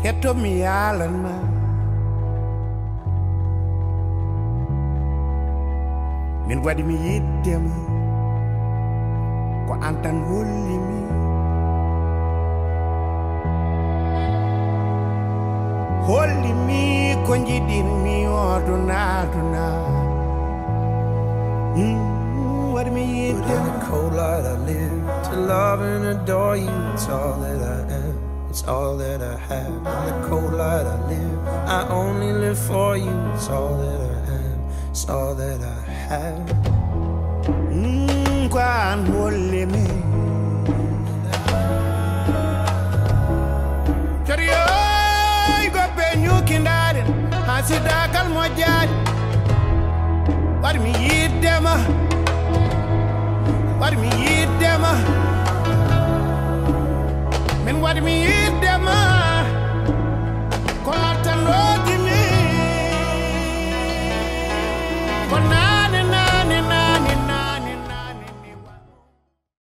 to mi yalan ma min waɗi mi yiddema ko an tan hollimi hollimi ko jiɗinmi oduna oh, aduna But hmm, in the cold light I live to love and adore you. It's all that I am. It's all that I have. In the cold light I live. I only live for you. It's all that I am. It's all that I have. Mm, ko an hollimi coriyoy goɓɓe ñukindaren ha sidakal moƴƴani waɗmi yiddema waɗmi yiddema One man.